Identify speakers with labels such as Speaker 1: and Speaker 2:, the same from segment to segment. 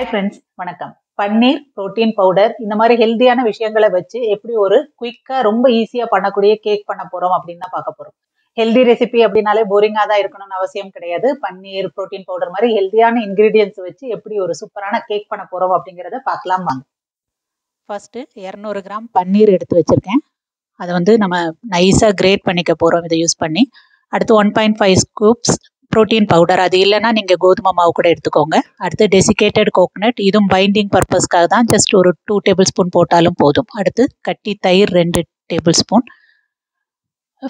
Speaker 1: Hi friends வணக்கம். பன்னீர் protein powder இந்த மாதிரி ஹெல்த்தியான விஷயங்களை வச்சு எப்படி ஒரு குயிக்காக ரொம்ப ஈஸியாக பண்ணக்கூடிய கேக் பண்ண போகிறோம் அப்படின்னு தான் பார்க்க போகிறோம் ஹெல்தி ரெசிபி அப்படின்னாலே போரிங்காக தான் இருக்கணும்னு அவசியம் கிடையாது. பன்னீர் புரோட்டீன் பவுடர் மாதிரி ஹெல்த்தியான இன்க்ரீடியன்ஸ் வச்சு எப்படி ஒரு சூப்பரான கேக் பண்ண போகிறோம் அப்படிங்கிறத பார்க்கலாம் வாங்க. ஃபர்ஸ்ட்டு இரநூறு கிராம் பன்னீர் எடுத்து வச்சுருக்கேன். அதை வந்து நம்ம நைஸாக கிரேட் பண்ணிக்க போகிறோம் இதை யூஸ் பண்ணி. அடுத்து one point five scoops protein powder அது இல்லைன்னா நீங்கள் கோதுமை மாவு கூட எடுத்துக்கோங்க. அடுத்து டெசிகேட்டட் கோகனட் இதுவும் பைண்டிங் பர்பஸ்க்காக தான். ஜஸ்ட் ஒரு டூ டேபிள் ஸ்பூன் போட்டாலும் போதும். அடுத்து கட்டி தயிர் ரெண்டு டேபிள் ஸ்பூன்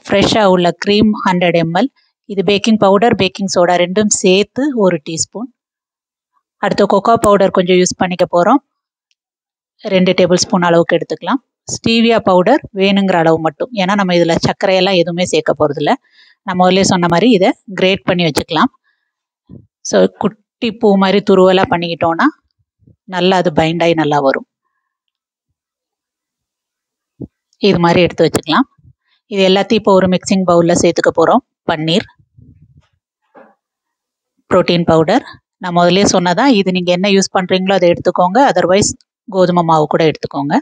Speaker 1: ஃப்ரெஷ்ஷாக உள்ள க்ரீம் ஹண்ட்ரட் எம்எல் இது பேக்கிங் பவுடர் பேக்கிங் சோடா ரெண்டும் சேர்த்து ஒரு டீஸ்பூன் அடுத்து கொக்கோ பவுடர் கொஞ்சம் யூஸ் பண்ணிக்க போகிறோம் ரெண்டு டேபிள் ஸ்பூன் அளவுக்கு எடுத்துக்கலாம். ஸ்டீவியா பவுடர் வேணுங்கிற அளவு மட்டும். ஏன்னா நம்ம இதில் சர்க்கரையெல்லாம் எதுவுமே சேர்க்க போகிறதில்ல நான் முதல்ல சொன்ன மாதிரி இதை கிரேட் பண்ணி வச்சுக்கலாம். ஸோ குட்டி பூ மாதிரி துருவலாக பண்ணிக்கிட்டோன்னா நல்லா அது பைண்டாகி நல்லா வரும். இது மாதிரி எடுத்து வச்சுக்கலாம். இது எல்லாத்தையும் இப்போ ஒரு மிக்சிங் பவுலில் சேர்த்துக்க போகிறோம் பன்னீர் ப்ரோட்டீன் பவுடர் நான் முதல்ல சொன்னதான் இது நீங்கள் என்ன யூஸ் பண்ணுறீங்களோ அதை எடுத்துக்கோங்க. அதர்வைஸ் கோதுமை மாவு கூட எடுத்துக்கோங்க.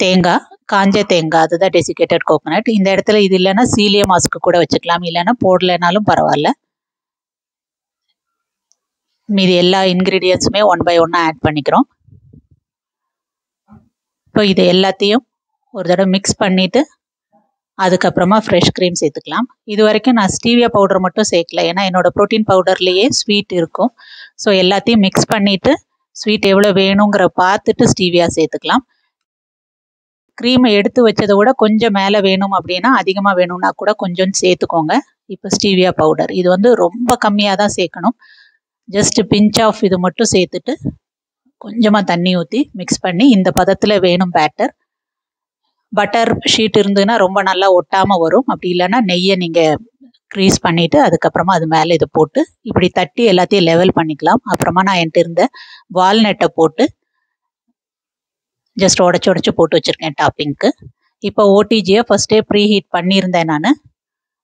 Speaker 1: தேங்காய் காஞ்ச தேங்காய் அதுதான் டெசிகேட்டட் கோகோனட் இந்த இடத்துல இது இல்லைன்னா சீலிய மாஸ்க்கு கூட வச்சுக்கலாம். இல்லைன்னா போடலைனாலும் பரவாயில்ல. மீதி எல்லா இன்க்ரீடியன்ஸுமே ஒன் பை ஒன்னாக ஆட் பண்ணிக்கிறோம். இப்போ இது எல்லாத்தையும் ஒரு தடவை மிக்ஸ் பண்ணிவிட்டு அதுக்கப்புறமா ஃப்ரெஷ் க்ரீம் சேர்த்துக்கலாம். இது வரைக்கும் நான் ஸ்டீவியா பவுடர் மட்டும் சேர்க்கல. ஏன்னா என்னோடய ப்ரோட்டீன் பவுடர்லேயே ஸ்வீட் இருக்கும். ஸோ எல்லாத்தையும் மிக்ஸ் பண்ணிவிட்டு ஸ்வீட் எவ்வளோ வேணுங்கிற பார்த்துட்டு ஸ்டீவியா சேர்த்துக்கலாம். க்ரீமை எடுத்து வச்சதை விட கொஞ்சம் மேலே வேணும் அப்படின்னா அதிகமாக வேணும்னா கூட கொஞ்சம் சேர்த்துக்கோங்க. இப்போ ஸ்டீவியா பவுடர் இது வந்து ரொம்ப கம்மியாக தான் சேர்க்கணும். ஜஸ்ட் பிஞ்ச் ஆஃப் இது மட்டும் சேர்த்துட்டு கொஞ்சமாக தண்ணி ஊற்றி மிக்ஸ் பண்ணி இந்த பதத்தில் வேணும் பேட்டர் பட்டர் ஷீட் இருந்ததுன்னா ரொம்ப நல்லா ஒட்டாமல் வரும். அப்படி இல்லைன்னா நெய்யை நீங்கள் க்ரீஸ் பண்ணிவிட்டு அதுக்கப்புறமா அது மேலே இதை போட்டு இப்படி தட்டி எல்லாத்தையும் லெவல் பண்ணிக்கலாம். அப்புறமா நான் என்கிட்ட இருந்த வால்நட்டை போட்டு ஜஸ்ட் உடச்சி உடச்சி போட்டு வச்சுருக்கேன் டாப்பிங்க்கு இப்போ ஓடிஜியை ஃபஸ்ட்டே ப்ரீ ஹீட் பண்ணியிருந்தேன் நான்.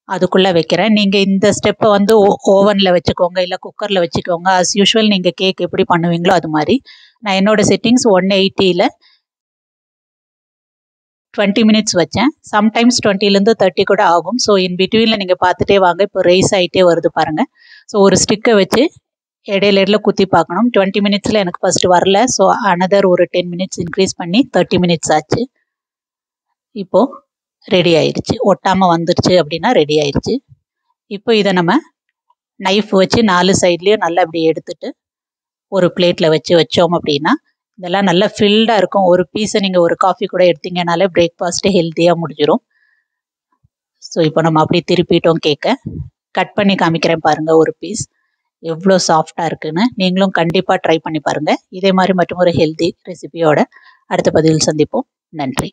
Speaker 1: அதுக்குள்ளே வைக்கிறேன். நீங்கள் இந்த ஸ்டெப்பை வந்து ஓவனில் வச்சுக்கோங்க இல்லை குக்கரில் வச்சுக்கோங்க. அஸ் யூஷுவல் நீங்கள் கேக் எப்படி பண்ணுவீங்களோ அது மாதிரி. நான் என்னோடய செட்டிங்ஸ் ஒன் எயிட்டியில் டுவெண்ட்டி மினிட்ஸ் வச்சேன். சம்டைம்ஸ் டுவெண்ட்டிலேருந்து தேர்ட்டி கூட ஆகும். ஸோ இன் பிட்வீனில் நீங்கள் பார்த்துட்டே வாங்க. இப்போ ரைஸ் ஆகிட்டே வருது பாருங்கள் ஸோ ஒரு ஸ்டிக்கை வச்சு இடையில இடையில குத்தி பார்க்கணும். டுவெண்ட்டி மினிட்ஸில் எனக்கு ஃபஸ்ட்டு வரல. ஸோ அனதர் ஒரு டென் மினிட்ஸ் இன்க்ரீஸ் பண்ணி தேர்ட்டி மினிட்ஸ் ஆச்சு. இப்போது ரெடி ஆயிடுச்சு ஒட்டாமல் வந்துருச்சு அப்படின்னா ரெடி ஆயிடுச்சு இப்போ இதை நம்ம நைஃப் வச்சு நாலு சைட்லேயும் நல்லா இப்படி எடுத்துட்டு ஒரு பிளேட்டில் வச்சு வச்சோம் அப்படின்னா இதெல்லாம் நல்லா ஃபில்டாக இருக்கும். ஒரு பீஸை நீங்கள் ஒரு காஃபி கூட எடுத்தீங்கனாலே பிரேக்ஃபாஸ்ட்டு ஹெல்த்தியாக முடிஞ்சிடும் ஸோ இப்போ நம்ம அப்படி திருப்பிட்டோம் கேட்க கட் பண்ணி காமிக்கிறேன் பாருங்கள் ஒரு பீஸ் எவ்வளோ சாஃப்டாக இருக்குன்னு நீங்களும் கண்டிப்பாக ட்ரை பண்ணி பாருங்கள் இதே மாதிரி மற்றும் ஒரு ஹெல்த்தி ரெசிபியோட அடுத்த பதிவில் சந்திப்போம். நன்றி.